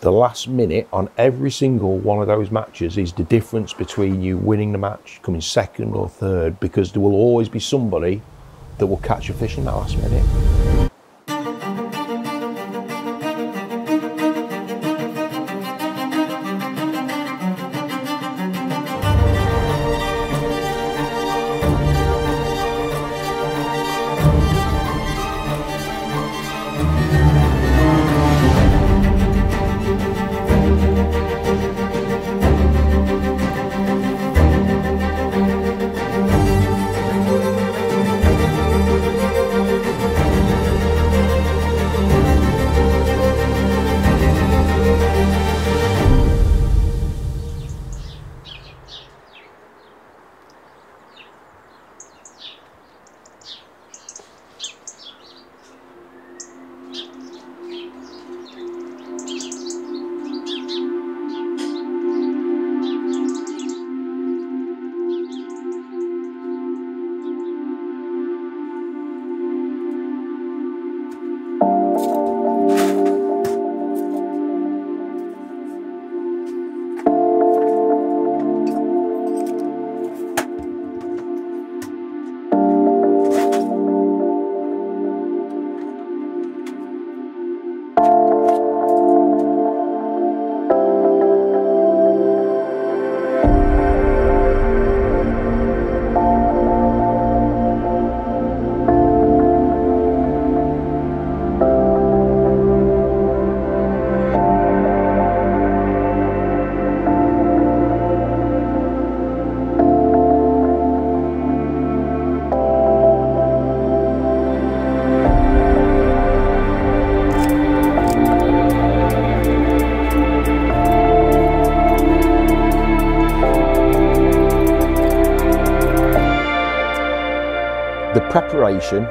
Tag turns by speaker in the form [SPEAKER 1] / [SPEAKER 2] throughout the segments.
[SPEAKER 1] the last minute on every single one of those matches is the difference between you winning the match, coming second or third, because there will always be somebody that will catch a fish in that last minute. Preparation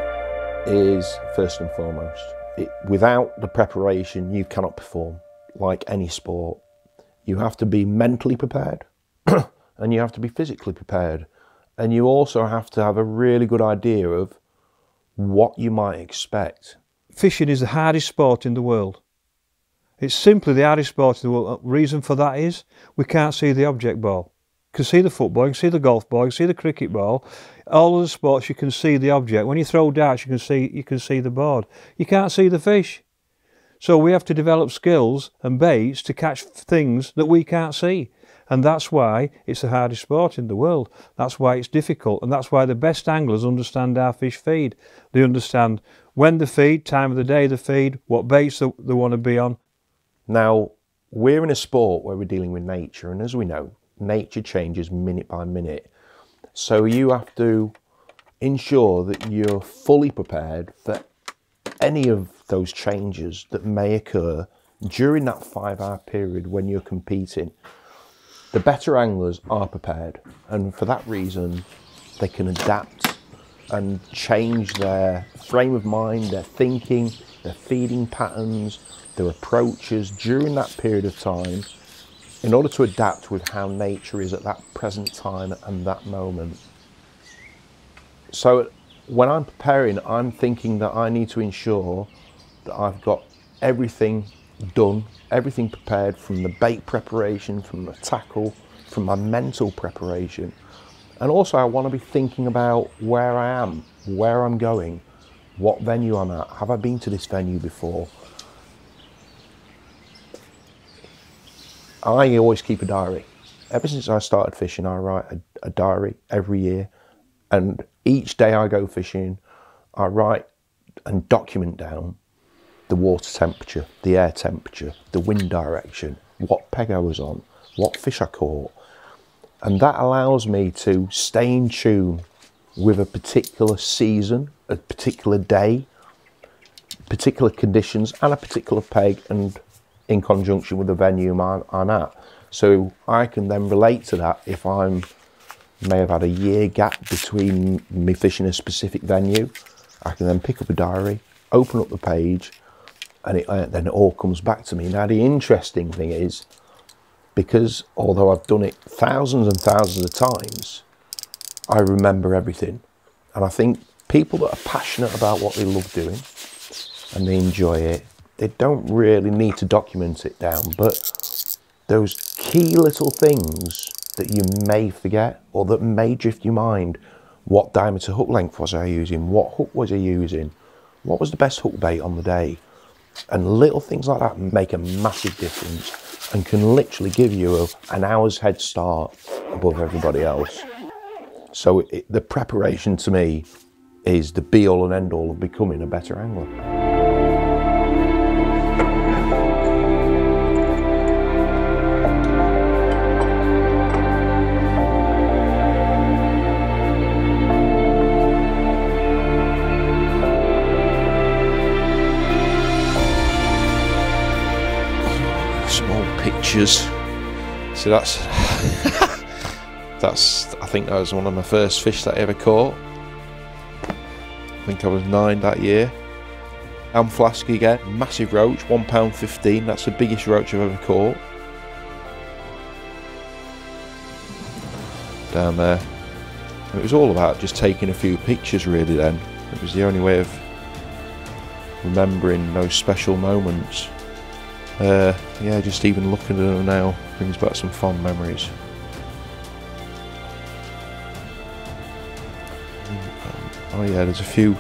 [SPEAKER 1] is first and foremost. It, without the preparation, you cannot perform like any sport. You have to be mentally prepared and you have to be physically prepared. And you also have to have a really good idea of what you might expect.
[SPEAKER 2] Fishing is the hardest sport in the world. It's simply the hardest sport in the world. Uh, reason for that is we can't see the object ball. You can see the football, you can see the golf ball, you can see the cricket ball. All the sports you can see the object. When you throw darts, you can see you can see the board. You can't see the fish. So we have to develop skills and baits to catch things that we can't see. And that's why it's the hardest sport in the world. That's why it's difficult. And that's why the best anglers understand how fish feed. They understand when they feed, time of the day they feed, what baits they, they want to be on.
[SPEAKER 1] Now, we're in a sport where we're dealing with nature, and as we know, nature changes minute by minute. So you have to ensure that you're fully prepared for any of those changes that may occur during that five hour period when you're competing. The better anglers are prepared, and for that reason, they can adapt and change their frame of mind, their thinking, their feeding patterns, their approaches during that period of time in order to adapt with how nature is at that present time and that moment. So when I'm preparing, I'm thinking that I need to ensure that I've got everything done, everything prepared from the bait preparation, from the tackle, from my mental preparation. And also I want to be thinking about where I am, where I'm going, what venue I'm at. Have I been to this venue before? I always keep a diary. Ever since I started fishing, I write a, a diary every year. And each day I go fishing, I write and document down the water temperature, the air temperature, the wind direction, what peg I was on, what fish I caught. And that allows me to stay in tune with a particular season, a particular day, particular conditions, and a particular peg and in conjunction with the venue I'm, I'm at. So I can then relate to that if I'm may have had a year gap between me fishing a specific venue. I can then pick up a diary, open up the page, and it, uh, then it all comes back to me. Now the interesting thing is, because although I've done it thousands and thousands of times, I remember everything. And I think people that are passionate about what they love doing and they enjoy it, they don't really need to document it down, but those key little things that you may forget or that may drift your mind. What diameter hook length was I using? What hook was I using? What was the best hook bait on the day? And little things like that make a massive difference and can literally give you a, an hour's head start above everybody else. So it, the preparation to me is the be all and end all of becoming a better angler. So that's that's I think that was one of my first fish that I ever caught. I think I was nine that year. Dam flask again, massive roach, one pound fifteen. That's the biggest roach I've ever caught. Down there. it was all about just taking a few pictures really then. It was the only way of remembering those special moments. Uh, yeah, just even looking at them now brings back some fond memories. Oh yeah, there's a few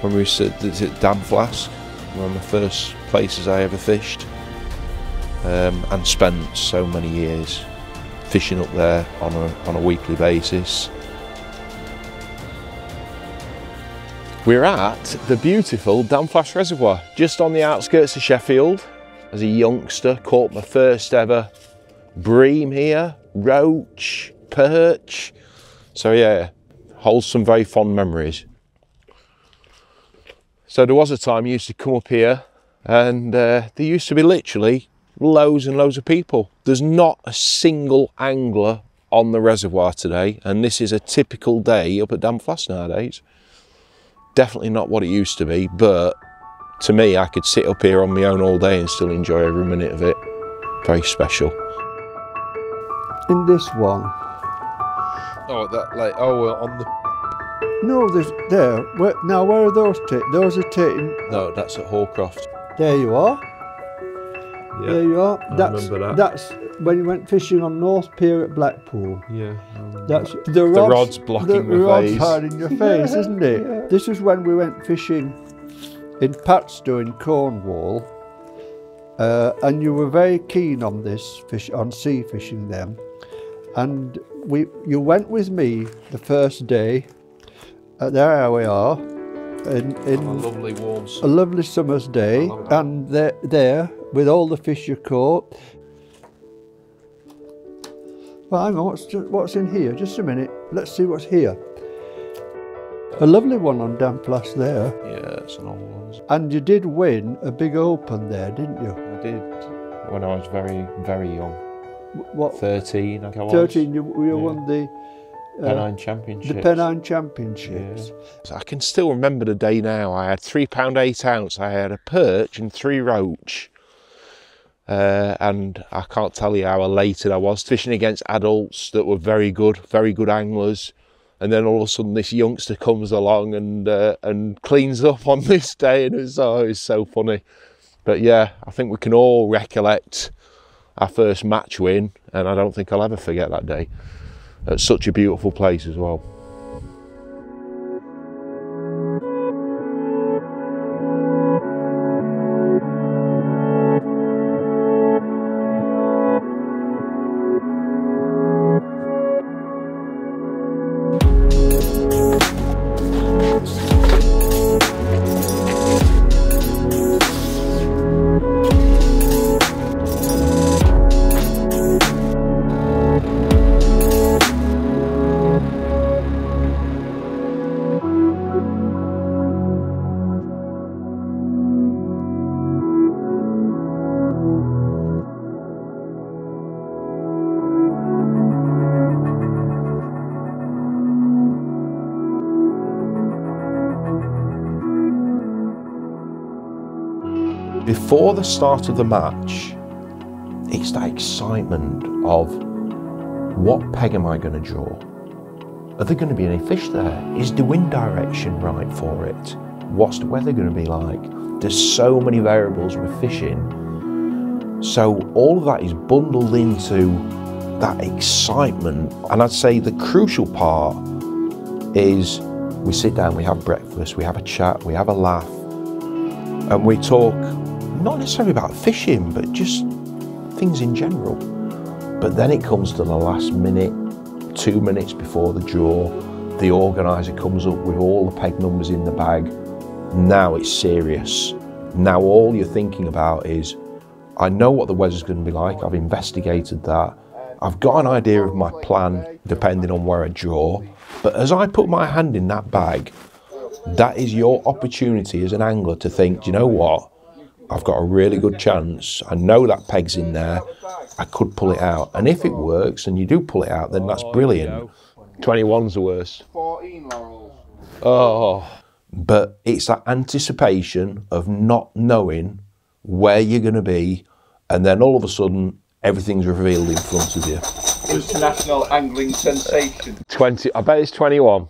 [SPEAKER 1] when we said there's at Dam Flask, one of the first places I ever fished, um, and spent so many years fishing up there on a on a weekly basis. We're at the beautiful Dam Flask Reservoir, just on the outskirts of Sheffield as a youngster, caught my first ever bream here, roach, perch. So yeah, holds some very fond memories. So there was a time used to come up here and uh, there used to be literally loads and loads of people. There's not a single angler on the reservoir today and this is a typical day up at Dam Flask nowadays. Definitely not what it used to be, but to me, I could sit up here on my own all day and still enjoy every minute of it. Very special.
[SPEAKER 3] In this one.
[SPEAKER 1] Oh, that like oh, well, on the.
[SPEAKER 3] No, there's there. Where, now, where are those taking? Those are taking.
[SPEAKER 1] No, that's at Hallcroft.
[SPEAKER 3] There you are.
[SPEAKER 1] Yeah,
[SPEAKER 3] there you are.
[SPEAKER 1] I
[SPEAKER 3] that's
[SPEAKER 1] that.
[SPEAKER 3] that's when you went fishing on North Pier at Blackpool.
[SPEAKER 1] Yeah.
[SPEAKER 3] That's the,
[SPEAKER 1] the
[SPEAKER 3] rods,
[SPEAKER 1] rods blocking
[SPEAKER 3] the,
[SPEAKER 1] the
[SPEAKER 3] rods
[SPEAKER 1] face.
[SPEAKER 3] hard in your face, isn't it? Yeah. This is when we went fishing in Padstow in Cornwall, uh, and you were very keen on this fish, on sea fishing then, and we, you went with me the first day. Uh, there we are, in, in
[SPEAKER 1] a lovely warm,
[SPEAKER 3] a lovely summer's day, and there, there with all the fish you caught. Well, hang on, what's, what's in here? Just a minute. Let's see what's here. A lovely one on Dam Flask there.
[SPEAKER 1] Yeah, it's an old one.
[SPEAKER 3] And you did win a big open there, didn't you?
[SPEAKER 1] I did. When I was very, very young.
[SPEAKER 3] What?
[SPEAKER 1] 13, I think
[SPEAKER 3] 13, you, you
[SPEAKER 1] yeah.
[SPEAKER 3] won the...
[SPEAKER 1] Uh, Pennine Championships.
[SPEAKER 3] The Pennine Championships.
[SPEAKER 1] Yeah. I can still remember the day now. I had three pound eight ounce. I had a perch and three roach. Uh, and I can't tell you how elated I was fishing against adults that were very good, very good anglers and then all of a sudden this youngster comes along and uh, and cleans up on this day and it's oh so funny. But yeah I think we can all recollect our first match win and I don't think I'll ever forget that day. At such a beautiful place as well before the start of the match, it's that excitement of what peg am I going to draw? Are there going to be any fish there? Is the wind direction right for it? What's the weather going to be like? There's so many variables with fishing. So all of that is bundled into that excitement. And I'd say the crucial part is we sit down, we have breakfast, we have a chat, we have a laugh, and we talk not necessarily about fishing, but just things in general. But then it comes to the last minute, two minutes before the draw, the organiser comes up with all the peg numbers in the bag. Now it's serious. Now all you're thinking about is, I know what the weather's going to be like, I've investigated that, I've got an idea of my plan depending on where I draw. But as I put my hand in that bag, that is your opportunity as an angler to think, do you know what? I've got a really good chance. I know that peg's in there. I could pull it out. And if it works and you do pull it out, then that's oh, brilliant.
[SPEAKER 4] 21's the worst.
[SPEAKER 5] 14 laurels.
[SPEAKER 4] Oh,
[SPEAKER 1] But it's that anticipation of not knowing where you're going to be. And then all of a sudden, everything's revealed in front of you.
[SPEAKER 5] International angling sensation.
[SPEAKER 4] 20. I bet it's 21.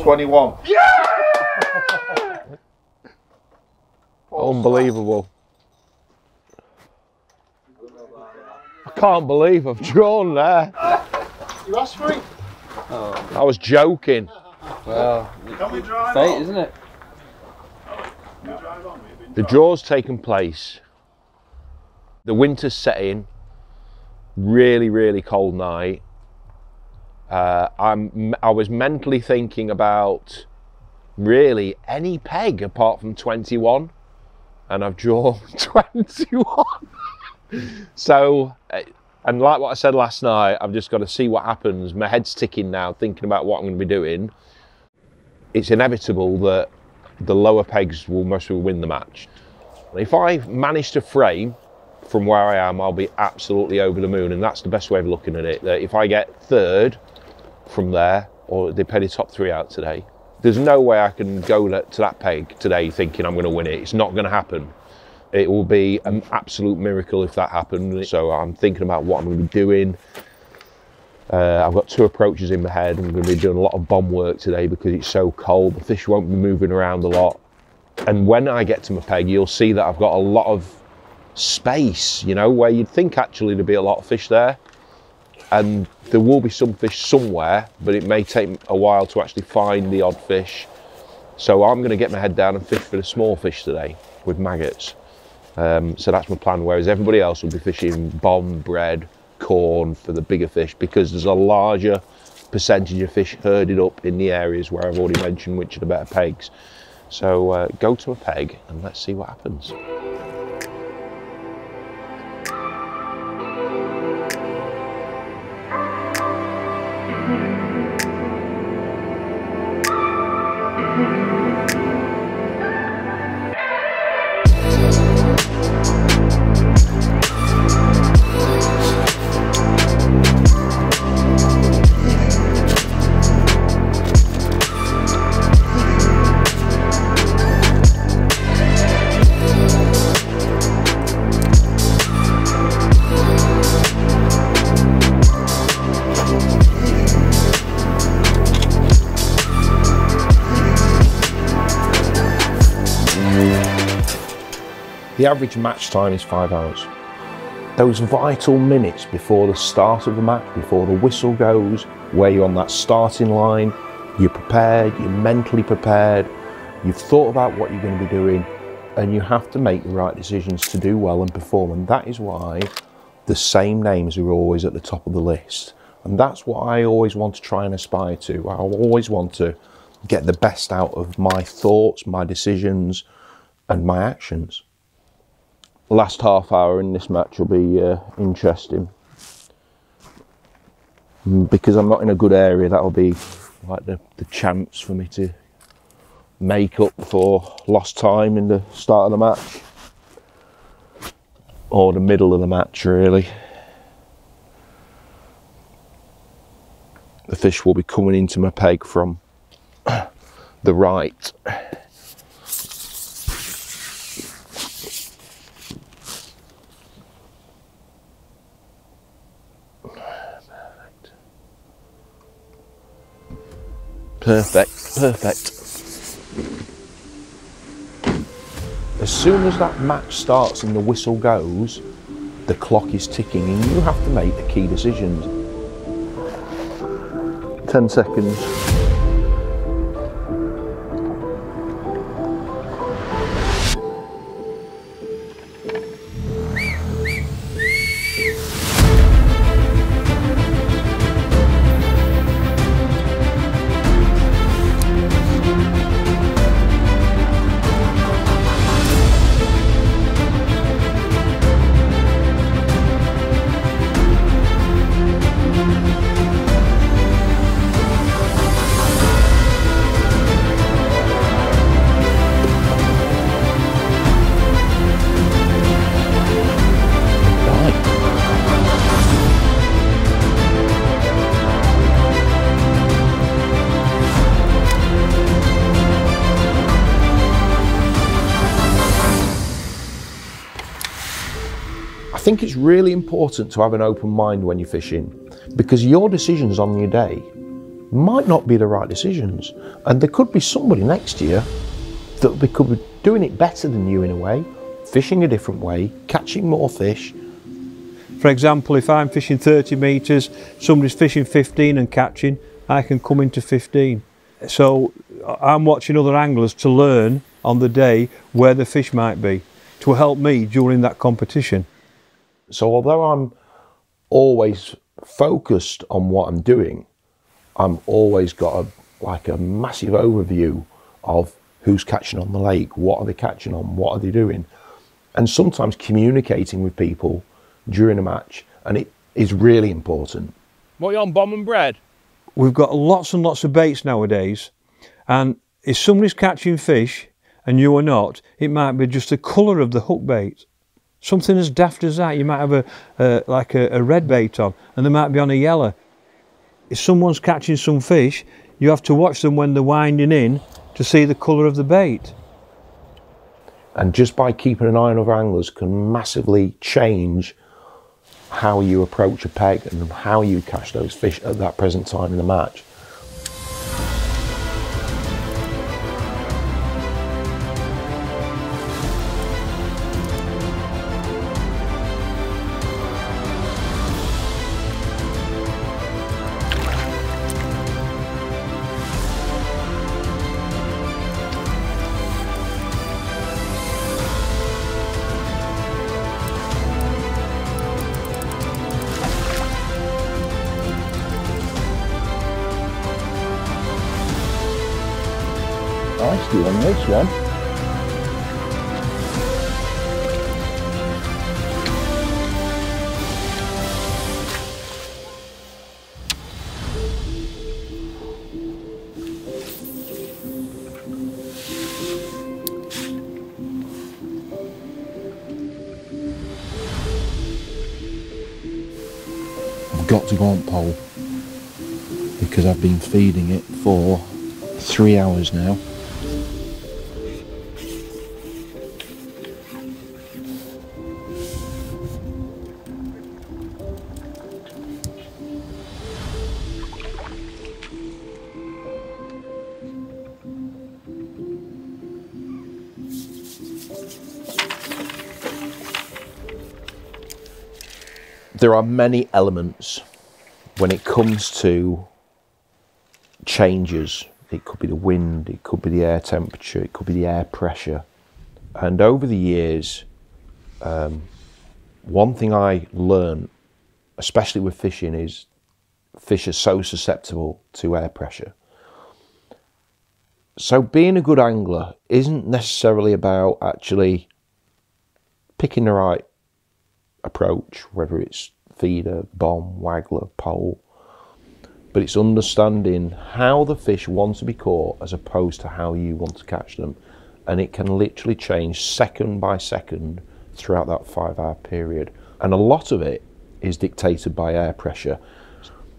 [SPEAKER 5] 21.
[SPEAKER 4] Unbelievable. I can't believe I've drawn there.
[SPEAKER 5] You asked for it?
[SPEAKER 4] I was joking.
[SPEAKER 6] Well,
[SPEAKER 5] Can we drive
[SPEAKER 6] fate,
[SPEAKER 5] on?
[SPEAKER 6] isn't it?
[SPEAKER 5] Can we drive on?
[SPEAKER 4] The draw's taken place. The winter's set in. Really, really cold night. Uh, I'm. I was mentally thinking about really any peg apart from 21, and I've drawn 21. so, uh, and like what I said last night, I've just got to see what happens. My head's ticking now, thinking about what I'm going to be doing. It's inevitable that the lower pegs will mostly win the match. If I manage to frame from where I am, I'll be absolutely over the moon, and that's the best way of looking at it. That if I get third from there, or they pay the top three out today, there's no way I can go to that peg today thinking I'm going to win it. It's not going to happen. It will be an absolute miracle if that happened. So I'm thinking about what I'm going to be doing. Uh, I've got two approaches in my head. I'm going to be doing a lot of bomb work today because it's so cold. The fish won't be moving around a lot. And when I get to my peg, you'll see that I've got a lot of space, you know, where you'd think actually there'd be a lot of fish there. And there will be some fish somewhere, but it may take a while to actually find the odd fish. So I'm going to get my head down and fish for the small fish today with maggots. Um, so that's my plan. Whereas everybody else will be fishing bomb, bread, corn for the bigger fish because there's a larger percentage of fish herded up in the areas where I've already mentioned which are the better pegs. So uh, go to a peg and let's see what happens.
[SPEAKER 1] The average match time is five hours. Those vital minutes before the start of the match, before the whistle goes, where you're on that starting line, you're prepared, you're mentally prepared, you've thought about what you're going to be doing, and you have to make the right decisions to do well and perform. And that is why the same names are always at the top of the list. And that's what I always want to try and aspire to. I always want to get the best out of my thoughts, my decisions, and my actions last half hour in this match will be uh, interesting Mm, because I'm not in a good area. That'll be like the, the chance for me to make up for lost time in the start of the match or the middle of the match, really. The fish will be coming into my peg from the right. Perfect, perfect. As soon as that match starts and the whistle goes, the clock is ticking and you have to make the key decisions. 10 seconds. Think it's really important to have an open mind when you're fishing because your decisions on your day might not be the right decisions. And there could be somebody next you that could be doing it better than you in a way, fishing a different way, catching more fish.
[SPEAKER 2] For example, if I'm fishing 30 metres, somebody's fishing 15 and catching, I can come into 15. So I'm watching other anglers to learn on the day where the fish might be to help me during that competition.
[SPEAKER 1] So although I'm always focused on what I'm doing, I'm always got a like a massive overview of who's catching on the lake, what are they catching on, what are they doing, and sometimes communicating with people during a match, and it is really important.
[SPEAKER 4] What you on, bomb and bread?
[SPEAKER 2] We've got lots and lots of baits nowadays, and if somebody's catching fish and you are not, it might be just the colour of the hook bait. Something as daft as that. You might have a, like a, a red bait on, and they might be on a yellow. If someone's catching some fish, you have to watch them when they're winding in to see the colour of the bait.
[SPEAKER 1] And just by keeping an eye on other anglers can massively change how you approach a peg and how you catch those fish at that present time in the match. Got to go on pole because I've been feeding it for three hours now. Are many elements when it comes to changes. It could be the wind, it could be the air temperature, it could be the air pressure. And over the years, um, one thing I learned, especially with fishing, is fish are so susceptible to air pressure. So being a good angler isn't necessarily about actually picking the right approach, whether it's feeder, bomb, waggler, pole, but it's understanding how the fish want to be caught as opposed to how you want to catch them. And it can literally change second by second throughout that five hour period. And a lot of it is dictated by air pressure.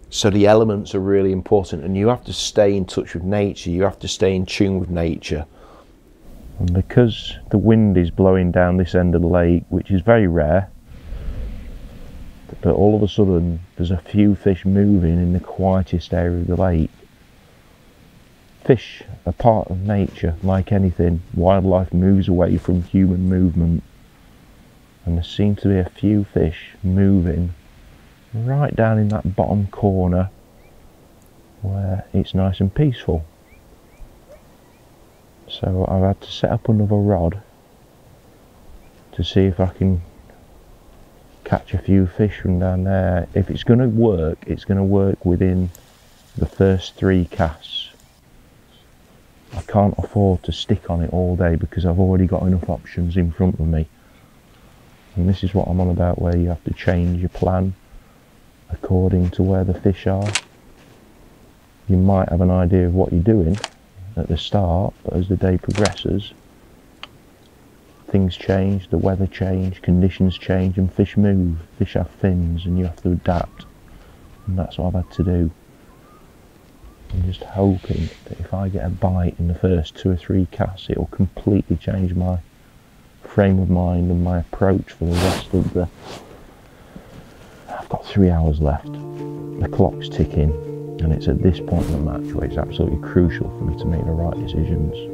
[SPEAKER 1] So the elements are really important, and you have to stay in touch with nature, you have to stay in tune with nature. And because the wind is blowing down this end of the lake, which is very rare, but all of a sudden there's a few fish moving in the quietest area of the lake. fish are part of nature, like anything. Wildlife moves away from human movement. And there seem to be a few fish moving right down in that bottom corner where it's nice and peaceful. So I've had to set up another rod to see if I can catch a few fish from down there. If it's going to work, it's going to work within the first three casts. I can't afford to stick on it all day because I've already got enough options in front of me. And this is what I'm on about where you have to change your plan according to where the fish are. You might have an idea of what you're doing at the start, but as the day progresses, things change, the weather change, conditions change, and fish move. Fish have fins, and you have to adapt. And that's what I've had to do. I'm just hoping that if I get a bite in the first two or three casts, it'll completely change my frame of mind and my approach for the rest of the. I've got three hours left. The clock's ticking, and it's at this point in the match where it's absolutely crucial for me to make the right decisions.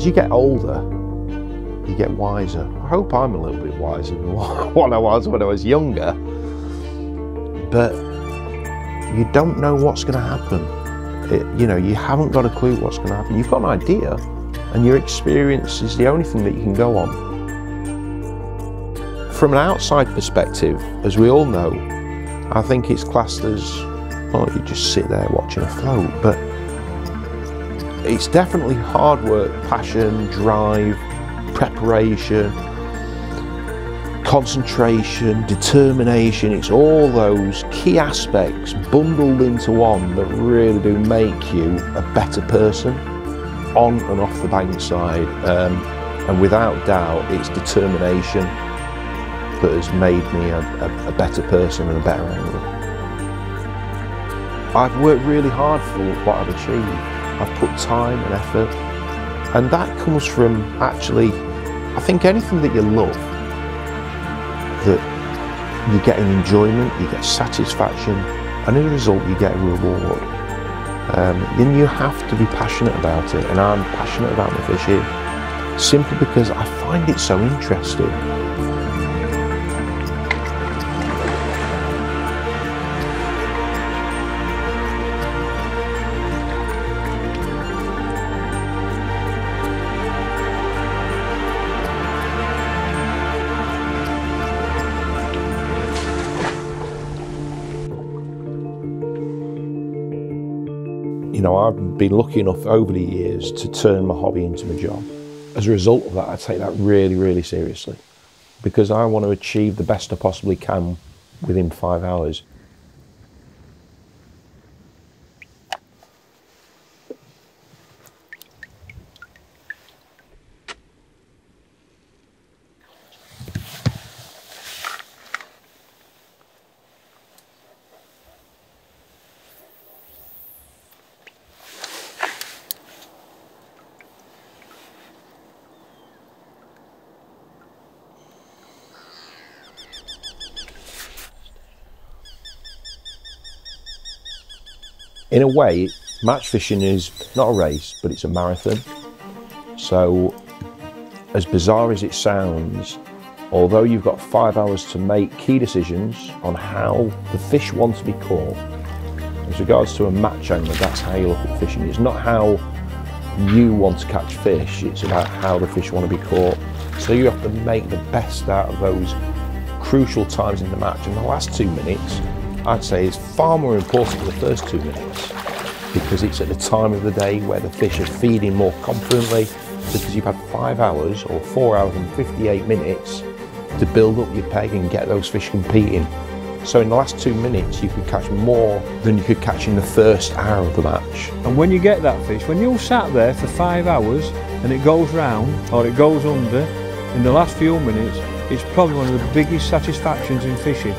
[SPEAKER 1] As you get older, you get wiser. I hope I'm a little bit wiser than what I was when I was younger. But you don't know what's going to happen. It, you know, you haven't got a clue what's going to happen. You've got an idea, and your experience is the only thing that you can go on. From an outside perspective, as we all know, I think it's classed as, oh, you just sit there watching a float. But it's definitely hard work, passion, drive, preparation, concentration, determination. It's all those key aspects bundled into one that really do make you a better person on and off the bankside. Um, and without doubt, it's determination that has made me a, a, a better person and a better angler. I've worked really hard for what I've achieved. I've put time and effort, and that comes from actually, I think anything that you love, that you get an enjoyment, you get satisfaction, and as a result, you get a reward. Um, then you have to be passionate about it, and I'm passionate about my fishing simply because I find it so interesting. You know, I've been lucky enough over the years to turn my hobby into my job. As a result of that, I take that really, really seriously because I want to achieve the best I possibly can within five hours. In a way, match fishing is not a race, but it's a marathon. So, as bizarre as it sounds, although you've got five hours to make key decisions on how the fish want to be caught, as regards to a match angler, that's how you look at fishing. It's not how you want to catch fish, it's about how the fish want to be caught. So you have to make the best out of those crucial times in the match. And the last two minutes, I'd say is far more important the first two minutes because it's at the time of the day where the fish are feeding more confidently because you've had five hours or four hours and 58 minutes
[SPEAKER 7] to build up your peg and get those fish competing. So in the last two minutes, you could catch more than you could catch in the first hour of the match.
[SPEAKER 2] And when you get that fish, when you sat there for five hours and it goes round or it goes under, in the last few minutes, it's probably one of the biggest satisfactions in fishing.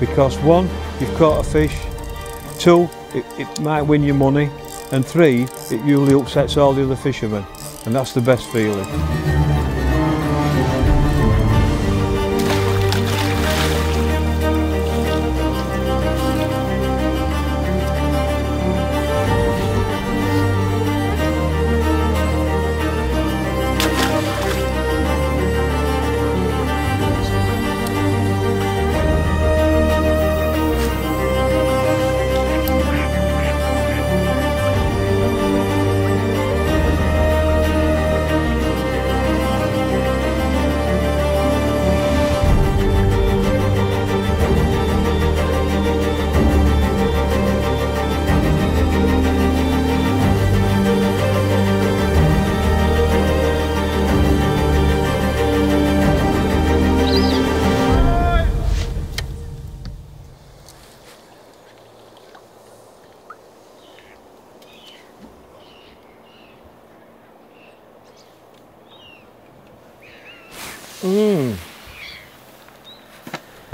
[SPEAKER 2] Because one, you've caught a fish, two, it, it might win you money, and three, it usually upsets all the other fishermen. And that's the best feeling.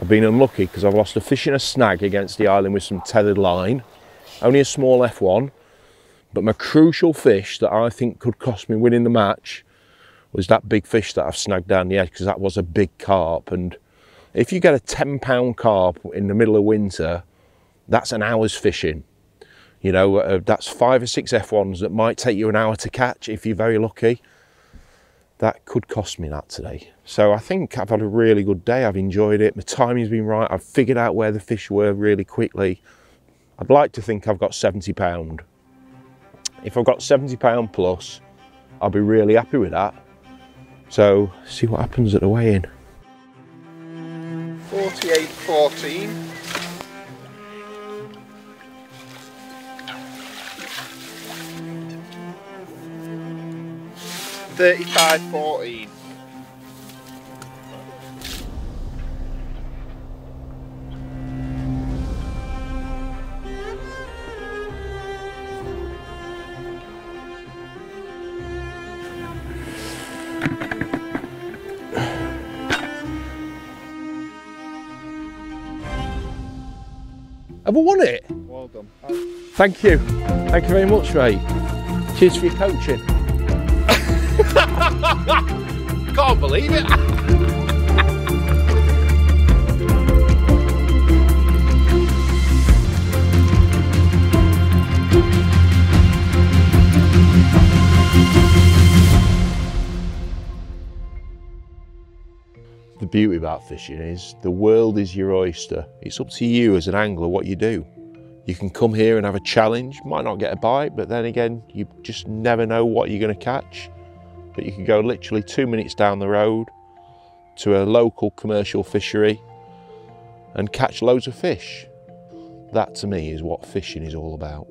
[SPEAKER 1] I've been unlucky because I've lost a fish in a snag against the island with some tethered line. Only a small F1, but my crucial fish that I think could cost me winning the match was that big fish that I've snagged down the edge because that was a big carp. And if you get a 10 pound carp in the middle of winter, that's an hour's fishing. You know, uh, that's five or six F1s that might take you an hour to catch if you're very lucky. That could cost me that today. So I think I've had a really good day. I've enjoyed it. My timing's been right. I've figured out where the fish were really quickly. I'd like to think I've got 70 pound. If I've got 70 pound plus, I'll be really happy with that. So see what happens at the weigh-in.
[SPEAKER 5] 48.14. Thirty-five fourteen.
[SPEAKER 1] Have I won it?
[SPEAKER 5] Well done.
[SPEAKER 1] Thank you. Thank you very much, mate. Cheers for your coaching. Can't believe it. The beauty about fishing is the world is your oyster. It's up to you as an angler what you do. You can come here and have a challenge, might not get a bite, but then again, you just never know what you're going to catch. But you can go literally two minutes down the road to a local commercial fishery and catch loads of fish. That to me is what fishing is all about.